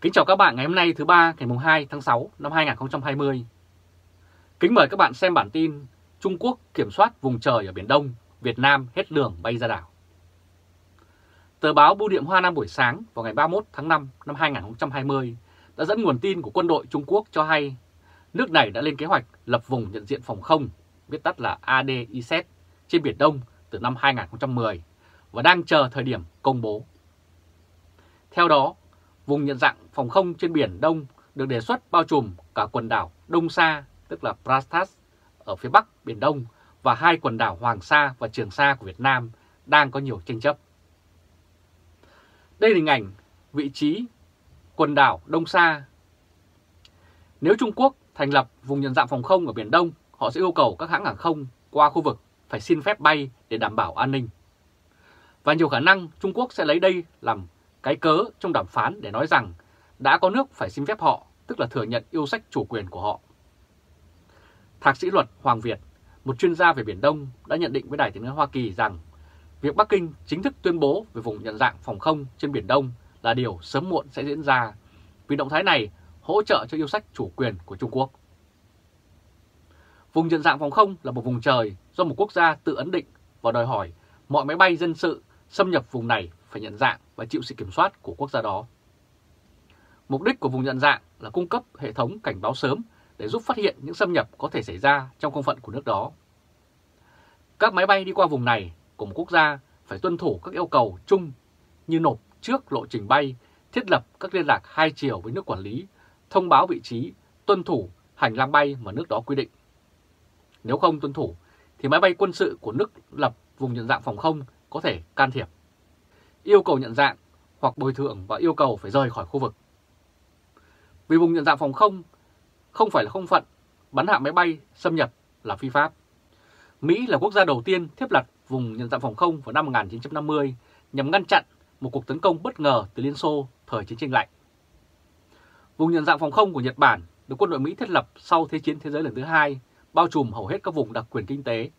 Kính chào các bạn ngày hôm nay thứ ba ngày mùng 2 tháng 6 năm 2020. Kính mời các bạn xem bản tin Trung Quốc kiểm soát vùng trời ở Biển Đông, Việt Nam hết đường bay ra đảo. Tờ báo Bưu điện Hoa Nam buổi sáng vào ngày 31 tháng 5 năm 2020 đã dẫn nguồn tin của quân đội Trung Quốc cho hay nước này đã lên kế hoạch lập vùng nhận diện phòng không, viết tắt là ADIZ, trên Biển Đông từ năm 2010 và đang chờ thời điểm công bố. Theo đó, vùng nhận dạng phòng không trên Biển Đông được đề xuất bao trùm cả quần đảo Đông Sa, tức là Prastas, ở phía Bắc Biển Đông và hai quần đảo Hoàng Sa và Trường Sa của Việt Nam đang có nhiều tranh chấp. Đây là hình ảnh vị trí quần đảo Đông Sa. Nếu Trung Quốc thành lập vùng nhận dạng phòng không ở Biển Đông, họ sẽ yêu cầu các hãng hàng không qua khu vực phải xin phép bay để đảm bảo an ninh. Và nhiều khả năng Trung Quốc sẽ lấy đây làm cái cớ trong đàm phán để nói rằng đã có nước phải xin phép họ, tức là thừa nhận yêu sách chủ quyền của họ. Thạc sĩ luật Hoàng Việt, một chuyên gia về Biển Đông, đã nhận định với Đài tiếng nói Hoa Kỳ rằng việc Bắc Kinh chính thức tuyên bố về vùng nhận dạng phòng không trên Biển Đông là điều sớm muộn sẽ diễn ra, vì động thái này hỗ trợ cho yêu sách chủ quyền của Trung Quốc. Vùng nhận dạng phòng không là một vùng trời do một quốc gia tự ấn định và đòi hỏi mọi máy bay dân sự xâm nhập vùng này phải nhận dạng và chịu sự kiểm soát của quốc gia đó. Mục đích của vùng nhận dạng là cung cấp hệ thống cảnh báo sớm để giúp phát hiện những xâm nhập có thể xảy ra trong không phận của nước đó. Các máy bay đi qua vùng này của một quốc gia phải tuân thủ các yêu cầu chung như nộp trước lộ trình bay, thiết lập các liên lạc hai chiều với nước quản lý, thông báo vị trí, tuân thủ hành lang bay mà nước đó quy định. Nếu không tuân thủ, thì máy bay quân sự của nước lập vùng nhận dạng phòng không có thể can thiệp. Yêu cầu nhận dạng hoặc bồi thường và yêu cầu phải rời khỏi khu vực. Vì vùng nhận dạng phòng không không phải là không phận, bắn hạ máy bay xâm nhập là phi pháp. Mỹ là quốc gia đầu tiên thiết lập vùng nhận dạng phòng không vào năm 1950 nhằm ngăn chặn một cuộc tấn công bất ngờ từ Liên Xô thời chiến tranh lạnh. Vùng nhận dạng phòng không của Nhật Bản được quân đội Mỹ thiết lập sau Thế chiến Thế giới lần thứ hai, bao trùm hầu hết các vùng đặc quyền kinh tế.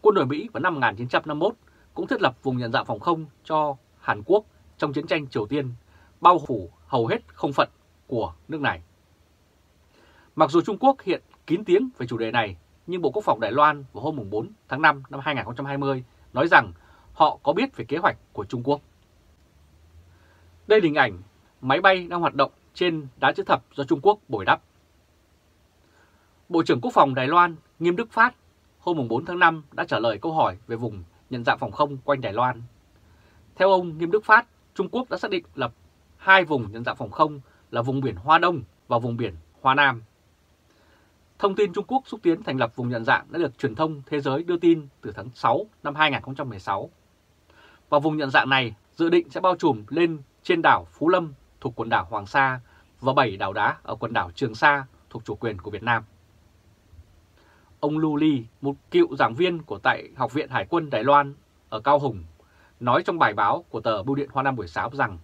Quân đội Mỹ vào năm 1951 cũng thiết lập vùng nhận dạng phòng không cho Hàn Quốc trong chiến tranh Triều Tiên, bao phủ hầu hết không phận của nước này. Mặc dù Trung Quốc hiện kín tiếng về chủ đề này, nhưng Bộ Quốc phòng Đài Loan vào hôm 4 tháng 5 năm 2020 nói rằng họ có biết về kế hoạch của Trung Quốc. Đây là hình ảnh máy bay đang hoạt động trên đá chữ thập do Trung Quốc bồi đắp. Bộ trưởng Quốc phòng Đài Loan Nghiêm Đức Phát hôm 4 tháng 5 đã trả lời câu hỏi về vùng nhận dạng phòng không quanh Đài Loan. Theo ông Nghiêm Đức Phát, Trung Quốc đã xác định lập hai vùng nhận dạng phòng không là vùng biển Hoa Đông và vùng biển Hoa Nam. Thông tin Trung Quốc xúc tiến thành lập vùng nhận dạng đã được truyền thông thế giới đưa tin từ tháng 6 năm 2016. Và vùng nhận dạng này dự định sẽ bao trùm lên trên đảo Phú Lâm thuộc quần đảo Hoàng Sa và 7 đảo đá ở quần đảo Trường Sa thuộc chủ quyền của Việt Nam. Ông Lu Li, một cựu giảng viên của tại Học viện Hải quân Đài Loan ở Cao Hùng, nói trong bài báo của tờ Bưu điện Hoa Nam buổi sáng rằng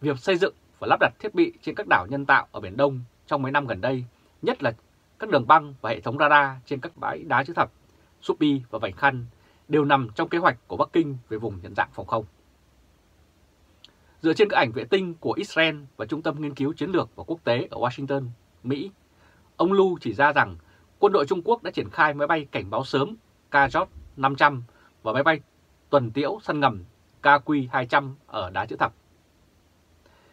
việc xây dựng và lắp đặt thiết bị trên các đảo nhân tạo ở Biển Đông trong mấy năm gần đây, nhất là các đường băng và hệ thống radar trên các bãi đá chữ thập, Supi và Vành Khăn đều nằm trong kế hoạch của Bắc Kinh về vùng nhận dạng phòng không. Dựa trên các ảnh vệ tinh của Israel và Trung tâm Nghiên cứu Chiến lược và Quốc tế ở Washington, Mỹ, ông Lu chỉ ra rằng quân đội Trung Quốc đã triển khai máy bay cảnh báo sớm KJ-500 và máy bay tuần tiễu săn ngầm KQ-200 ở đá chữ thập.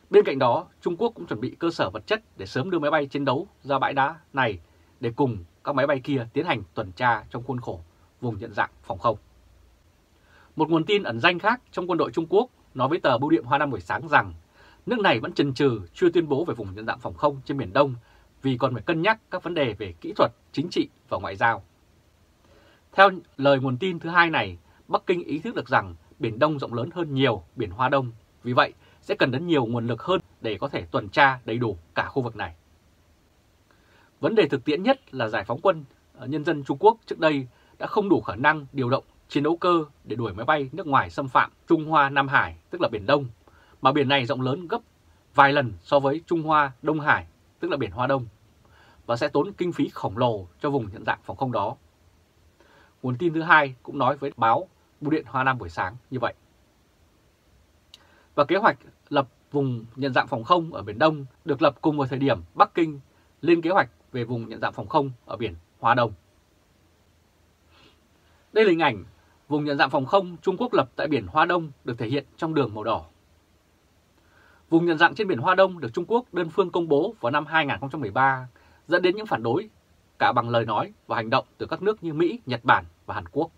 Bên cạnh đó, Trung Quốc cũng chuẩn bị cơ sở vật chất để sớm đưa máy bay chiến đấu ra bãi đá này để cùng các máy bay kia tiến hành tuần tra trong khuôn khổ vùng nhận dạng phòng không. Một nguồn tin ẩn danh khác trong quân đội Trung Quốc nói với tờ Bưu điện Hoa Nam buổi sáng rằng nước này vẫn chần chừ chưa tuyên bố về vùng nhận dạng phòng không trên Biển Đông vì còn phải cân nhắc các vấn đề về kỹ thuật, chính trị và ngoại giao. Theo lời nguồn tin thứ hai này, Bắc Kinh ý thức được rằng Biển Đông rộng lớn hơn nhiều Biển Hoa Đông, vì vậy sẽ cần đến nhiều nguồn lực hơn để có thể tuần tra đầy đủ cả khu vực này. Vấn đề thực tiễn nhất là giải phóng quân ờ, nhân dân Trung Quốc trước đây đã không đủ khả năng điều động chiến đấu cơ để đuổi máy bay nước ngoài xâm phạm Trung Hoa Nam Hải, tức là Biển Đông, mà biển này rộng lớn gấp vài lần so với Trung Hoa Đông Hải, tức là Biển Hoa Đông, và sẽ tốn kinh phí khổng lồ cho vùng nhận dạng phòng không đó. Nguồn tin thứ hai cũng nói với báo Bưu điện Hoa Nam buổi sáng như vậy. Và kế hoạch lập vùng nhận dạng phòng không ở Biển Đông được lập cùng vào thời điểm Bắc Kinh lên kế hoạch về vùng nhận dạng phòng không ở biển Hoa Đông. Đây là hình ảnh vùng nhận dạng phòng không Trung Quốc lập tại biển Hoa Đông được thể hiện trong đường màu đỏ. Vùng nhận dạng trên biển Hoa Đông được Trung Quốc đơn phương công bố vào năm 2013 dẫn đến những phản đối cả bằng lời nói và hành động từ các nước như Mỹ, Nhật Bản và Hàn Quốc.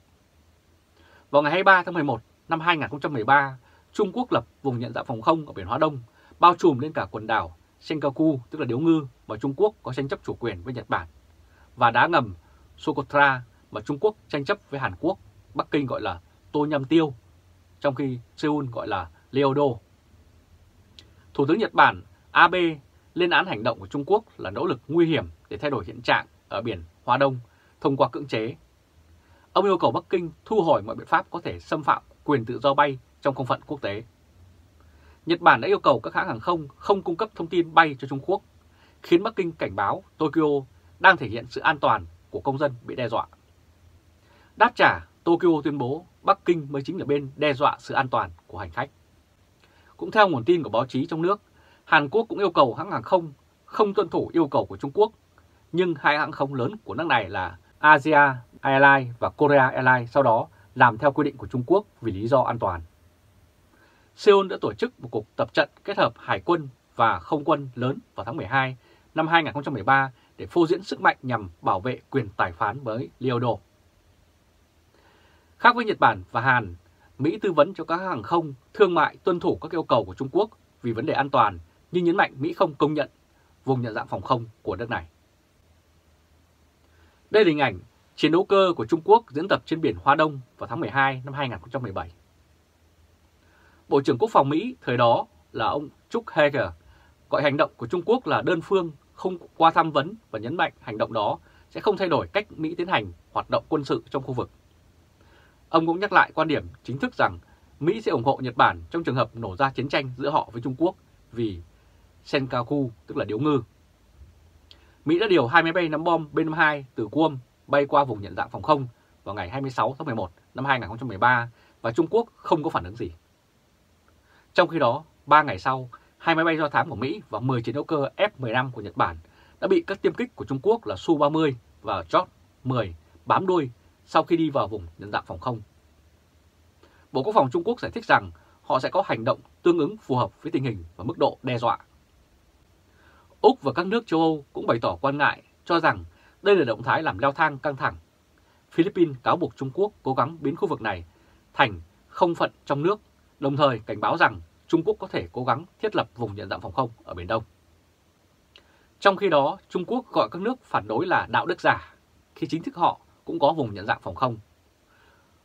Vào ngày 23 tháng 11 năm 2013, Trung Quốc lập vùng nhận dạng phòng không ở biển Hoa Đông, bao trùm lên cả quần đảo Senkaku, tức là Điếu Ngư, mà Trung Quốc có tranh chấp chủ quyền với Nhật Bản, và đá ngầm Socotra mà Trung Quốc tranh chấp với Hàn Quốc, Bắc Kinh gọi là Tô Nhâm Tiêu, trong khi Seoul gọi là Leodo. Thủ tướng Nhật Bản Abe lên án hành động của Trung Quốc là nỗ lực nguy hiểm để thay đổi hiện trạng ở biển Hoa Đông thông qua cưỡng chế. Ông yêu cầu Bắc Kinh thu hồi mọi biện pháp có thể xâm phạm quyền tự do bay trong không phận quốc tế. Nhật Bản đã yêu cầu các hãng hàng không không cung cấp thông tin bay cho Trung Quốc, khiến Bắc Kinh cảnh báo Tokyo đang thể hiện sự an toàn của công dân bị đe dọa. Đáp trả, Tokyo tuyên bố Bắc Kinh mới chính là bên đe dọa sự an toàn của hành khách. Cũng theo nguồn tin của báo chí trong nước, Hàn Quốc cũng yêu cầu hãng hàng không không tuân thủ yêu cầu của Trung Quốc, nhưng hai hãng không lớn của nước này là Asia Airlines và Korea Airlines sau đó làm theo quy định của Trung Quốc vì lý do an toàn. Seoul đã tổ chức một cuộc tập trận kết hợp hải quân và không quân lớn vào tháng 12 năm 2013 để phô diễn sức mạnh nhằm bảo vệ quyền tài phán với Leodo. Khác với Nhật Bản và Hàn, Mỹ tư vấn cho các hàng không thương mại tuân thủ các yêu cầu của Trung Quốc vì vấn đề an toàn, nhưng nhấn mạnh Mỹ không công nhận vùng nhận dạng phòng không của nước này. Đây là hình ảnh chiến đấu cơ của Trung Quốc diễn tập trên biển Hoa Đông vào tháng 12 năm 2017. Bộ trưởng Quốc phòng Mỹ thời đó là ông Chuck Hagel gọi hành động của Trung Quốc là đơn phương không qua tham vấn và nhấn mạnh hành động đó sẽ không thay đổi cách Mỹ tiến hành hoạt động quân sự trong khu vực. Ông cũng nhắc lại quan điểm chính thức rằng Mỹ sẽ ủng hộ Nhật Bản trong trường hợp nổ ra chiến tranh giữa họ với Trung Quốc vì Senkaku, tức là điếu ngư. Mỹ đã điều hai máy bay ném bom B-52 từ Guam bay qua vùng nhận dạng phòng không vào ngày 26 tháng 11 năm 2013 và Trung Quốc không có phản ứng gì. Trong khi đó, 3 ngày sau, hai máy bay do thám của Mỹ và 10 chiến đấu cơ F-15 của Nhật Bản đã bị các tiêm kích của Trung Quốc là Su-30 và Jot-10 bám đuôi sau khi đi vào vùng nhận dạng phòng không. Bộ Quốc phòng Trung Quốc giải thích rằng họ sẽ có hành động tương ứng phù hợp với tình hình và mức độ đe dọa. Úc và các nước châu Âu cũng bày tỏ quan ngại cho rằng đây là động thái làm leo thang căng thẳng. Philippines cáo buộc Trung Quốc cố gắng biến khu vực này thành không phận trong nước, đồng thời cảnh báo rằng Trung Quốc có thể cố gắng thiết lập vùng nhận dạng phòng không ở Biển Đông. Trong khi đó, Trung Quốc gọi các nước phản đối là đạo đức giả, khi chính thức họ cũng có vùng nhận dạng phòng không.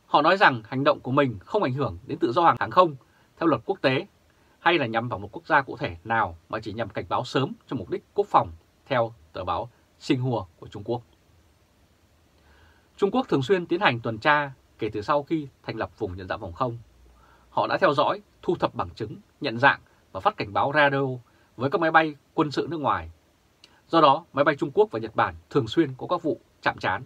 Họ nói rằng hành động của mình không ảnh hưởng đến tự do hàng không theo luật quốc tế hay là nhằm vào một quốc gia cụ thể nào mà chỉ nhằm cảnh báo sớm cho mục đích quốc phòng theo tờ báo Xinhua của Trung Quốc. Trung Quốc thường xuyên tiến hành tuần tra kể từ sau khi thành lập vùng nhận dạng phòng không. Họ đã theo dõi, thu thập bằng chứng, nhận dạng và phát cảnh báo radio với các máy bay quân sự nước ngoài. Do đó, máy bay Trung Quốc và Nhật Bản thường xuyên có các vụ chạm trán.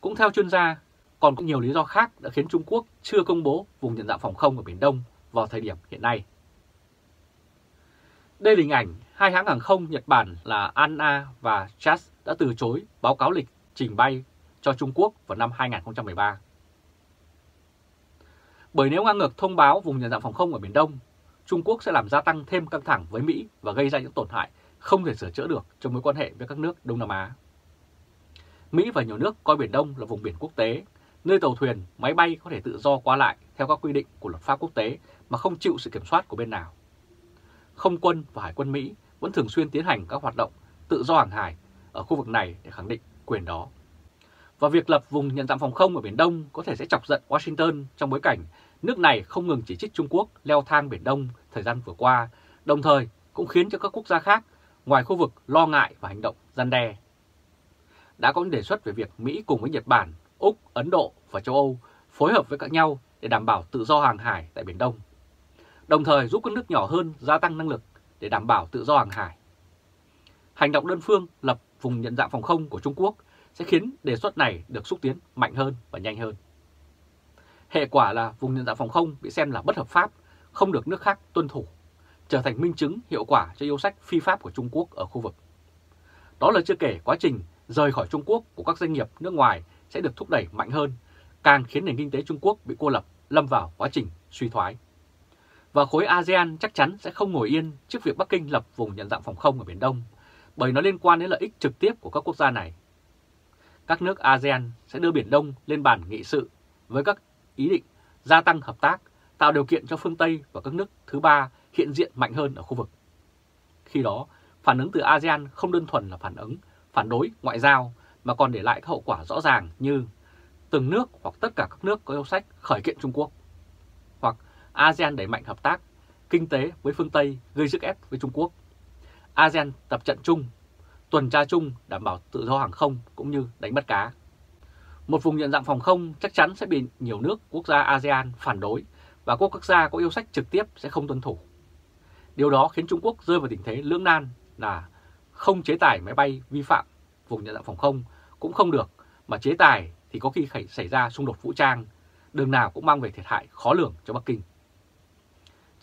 Cũng theo chuyên gia, còn có nhiều lý do khác đã khiến Trung Quốc chưa công bố vùng nhận dạng phòng không ở Biển Đông vào thời điểm hiện nay. Đây là hình ảnh hai hãng hàng không Nhật Bản là ANA và JAS đã từ chối báo cáo lịch trình bay cho Trung Quốc vào năm 2013. Bởi nếu ngang ngược thông báo vùng nhận dạng phòng không ở Biển Đông, Trung Quốc sẽ làm gia tăng thêm căng thẳng với Mỹ và gây ra những tổn hại không thể sửa chữa được trong mối quan hệ với các nước Đông Nam Á. Mỹ và nhiều nước coi Biển Đông là vùng biển quốc tế, nơi tàu thuyền, máy bay có thể tự do qua lại theo các quy định của luật pháp quốc tế mà không chịu sự kiểm soát của bên nào. Không quân và Hải quân Mỹ vẫn thường xuyên tiến hành các hoạt động tự do hàng hải ở khu vực này để khẳng định quyền đó. Và việc lập vùng nhận dạng phòng không ở Biển Đông có thể sẽ chọc giận Washington trong bối cảnh nước này không ngừng chỉ trích Trung Quốc leo thang Biển Đông thời gian vừa qua, đồng thời cũng khiến cho các quốc gia khác ngoài khu vực lo ngại và hành động gian đe. Đã có những đề xuất về việc Mỹ cùng với Nhật Bản, Úc, Ấn Độ và châu Âu phối hợp với các nhau để đảm bảo tự do hàng hải tại Biển Đông, đồng thời giúp các nước nhỏ hơn gia tăng năng lực để đảm bảo tự do hàng hải. Hành động đơn phương lập vùng nhận dạng phòng không của Trung Quốc sẽ khiến đề xuất này được xúc tiến mạnh hơn và nhanh hơn. Hệ quả là vùng nhận dạng phòng không bị xem là bất hợp pháp, không được nước khác tuân thủ. trở thành minh chứng hiệu quả cho yêu sách phi pháp của Trung Quốc ở khu vực. Đó là chưa kể quá trình rời khỏi Trung Quốc của các doanh nghiệp nước ngoài sẽ được thúc đẩy mạnh hơn, càng khiến nền kinh tế Trung Quốc bị cô lập, lâm vào quá trình suy thoái. Và khối ASEAN chắc chắn sẽ không ngồi yên trước việc Bắc Kinh lập vùng nhận dạng phòng không ở Biển Đông, bởi nó liên quan đến lợi ích trực tiếp của các quốc gia này. Các nước ASEAN sẽ đưa Biển Đông lên bàn nghị sự với các ý định gia tăng hợp tác, tạo điều kiện cho phương Tây và các nước thứ ba hiện diện mạnh hơn ở khu vực. Khi đó, phản ứng từ ASEAN không đơn thuần là phản ứng phản đối ngoại giao mà còn để lại các hậu quả rõ ràng như từng nước hoặc tất cả các nước có yêu sách khởi kiện Trung Quốc, ASEAN đẩy mạnh hợp tác kinh tế với phương Tây gây sức ép với Trung Quốc, ASEAN tập trận chung, tuần tra chung đảm bảo tự do hàng không cũng như đánh bắt cá. Một vùng nhận dạng phòng không chắc chắn sẽ bị nhiều nước quốc gia ASEAN phản đối và các quốc gia có yêu sách trực tiếp sẽ không tuân thủ. Điều đó khiến Trung Quốc rơi vào tình thế lưỡng nan là không chế tài máy bay vi phạm vùng nhận dạng phòng không cũng không được, mà chế tài thì có khi xảy ra xung đột vũ trang, đường nào cũng mang về thiệt hại khó lường cho Bắc Kinh.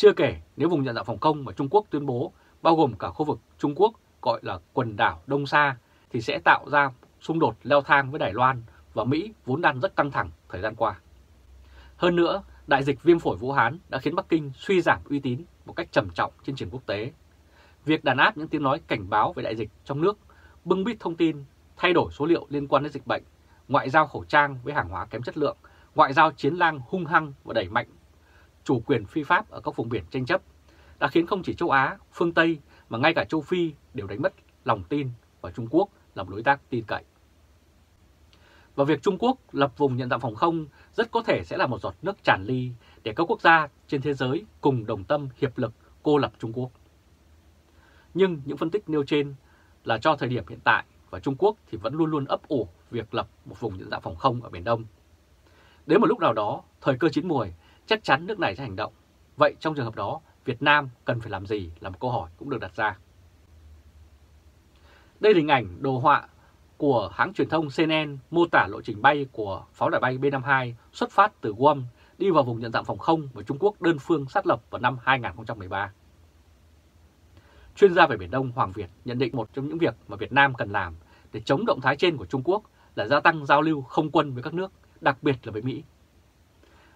Chưa kể nếu vùng nhận dạng phòng không mà Trung Quốc tuyên bố bao gồm cả khu vực Trung Quốc gọi là quần đảo Đông Sa thì sẽ tạo ra xung đột leo thang với Đài Loan và Mỹ vốn đang rất căng thẳng thời gian qua. Hơn nữa, đại dịch viêm phổi Vũ Hán đã khiến Bắc Kinh suy giảm uy tín một cách trầm trọng trên trường quốc tế. Việc đàn áp những tiếng nói cảnh báo về đại dịch trong nước, bưng bít thông tin, thay đổi số liệu liên quan đến dịch bệnh, ngoại giao khẩu trang với hàng hóa kém chất lượng, ngoại giao chiến lang hung hăng và đẩy mạnh chủ quyền phi pháp ở các vùng biển tranh chấp đã khiến không chỉ châu Á, phương Tây mà ngay cả châu Phi đều đánh mất lòng tin vào Trung Quốc là một đối tác tin cậy. Và việc Trung Quốc lập vùng nhận dạng phòng không rất có thể sẽ là một giọt nước tràn ly để các quốc gia trên thế giới cùng đồng tâm hiệp lực cô lập Trung Quốc. Nhưng những phân tích nêu trên là cho thời điểm hiện tại và Trung Quốc thì vẫn luôn luôn ấp ủ việc lập một vùng nhận dạng phòng không ở Biển Đông. Đến một lúc nào đó, thời cơ chín mùi, chắc chắn nước này sẽ hành động. Vậy trong trường hợp đó, Việt Nam cần phải làm gì là một câu hỏi cũng được đặt ra. Đây là hình ảnh đồ họa của hãng truyền thông CNN mô tả lộ trình bay của pháo đài bay B-52 xuất phát từ Guam đi vào vùng nhận dạng phòng không mà Trung Quốc đơn phương sát lập vào năm 2013. Chuyên gia về Biển Đông Hoàng Việt nhận định một trong những việc mà Việt Nam cần làm để chống động thái trên của Trung Quốc là gia tăng giao lưu không quân với các nước, đặc biệt là với Mỹ.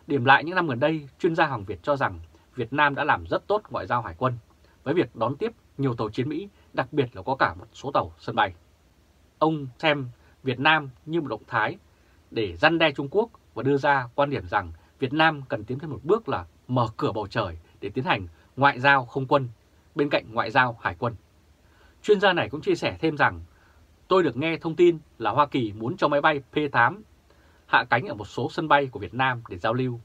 Điểm lại những năm gần đây, chuyên gia Hoàng Việt cho rằng Việt Nam đã làm rất tốt ngoại giao hải quân với việc đón tiếp nhiều tàu chiến Mỹ, đặc biệt là có cả một số tàu sân bay. Ông xem Việt Nam như một động thái để răn đe Trung Quốc và đưa ra quan điểm rằng Việt Nam cần tiến thêm một bước là mở cửa bầu trời để tiến hành ngoại giao không quân bên cạnh ngoại giao hải quân. Chuyên gia này cũng chia sẻ thêm rằng tôi được nghe thông tin là Hoa Kỳ muốn cho máy bay P-8 hạ cánh ở một số sân bay của Việt Nam để giao lưu.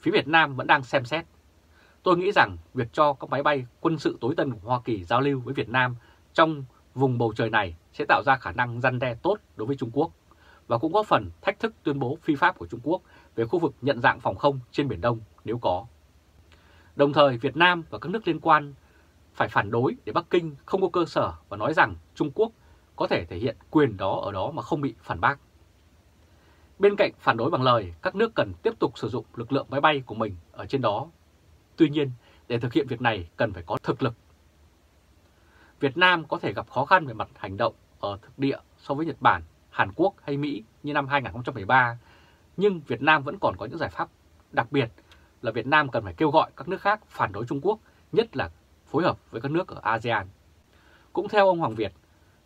Phía Việt Nam vẫn đang xem xét. Tôi nghĩ rằng việc cho các máy bay quân sự tối tân của Hoa Kỳ giao lưu với Việt Nam trong vùng bầu trời này sẽ tạo ra khả năng răn đe tốt đối với Trung Quốc và cũng góp phần thách thức tuyên bố phi pháp của Trung Quốc về khu vực nhận dạng phòng không trên Biển Đông nếu có. Đồng thời, Việt Nam và các nước liên quan phải phản đối để Bắc Kinh không có cơ sở và nói rằng Trung Quốc có thể thể hiện quyền đó ở đó mà không bị phản bác. Bên cạnh phản đối bằng lời, các nước cần tiếp tục sử dụng lực lượng máy bay của mình ở trên đó. Tuy nhiên, để thực hiện việc này cần phải có thực lực. Việt Nam có thể gặp khó khăn về mặt hành động ở thực địa so với Nhật Bản, Hàn Quốc hay Mỹ như năm 2013, nhưng Việt Nam vẫn còn có những giải pháp đặc biệt là Việt Nam cần phải kêu gọi các nước khác phản đối Trung Quốc, nhất là phối hợp với các nước ở ASEAN. Cũng theo ông Hoàng Việt,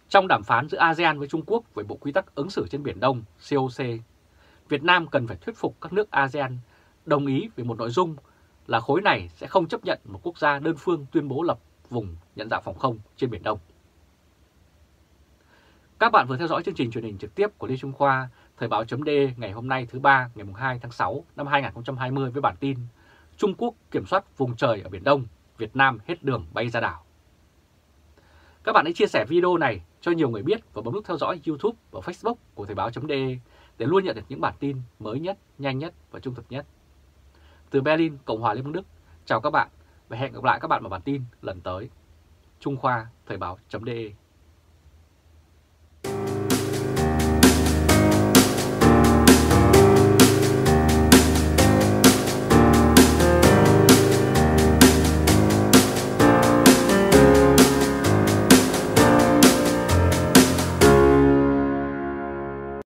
trong đàm phán giữa ASEAN với Trung Quốc về Bộ Quy tắc ứng xử trên Biển Đông COC, Việt Nam cần phải thuyết phục các nước ASEAN đồng ý về một nội dung là khối này sẽ không chấp nhận một quốc gia đơn phương tuyên bố lập vùng nhận dạng phòng không trên Biển Đông. Các bạn vừa theo dõi chương trình truyền hình trực tiếp của Lê Trung Khoa, Thời báo chấm ngày hôm nay thứ ba ngày 2 tháng 6 năm 2020 với bản tin Trung Quốc kiểm soát vùng trời ở Biển Đông, Việt Nam hết đường bay ra đảo. Các bạn hãy chia sẻ video này cho nhiều người biết và bấm nút theo dõi YouTube và Facebook của Thời Báo .d để luôn nhận được những bản tin mới nhất, nhanh nhất và trung thực nhất. Từ Berlin, Cộng hòa Liên bang Đức, chào các bạn và hẹn gặp lại các bạn vào bản tin lần tới. Trung Khoa Thời báo.de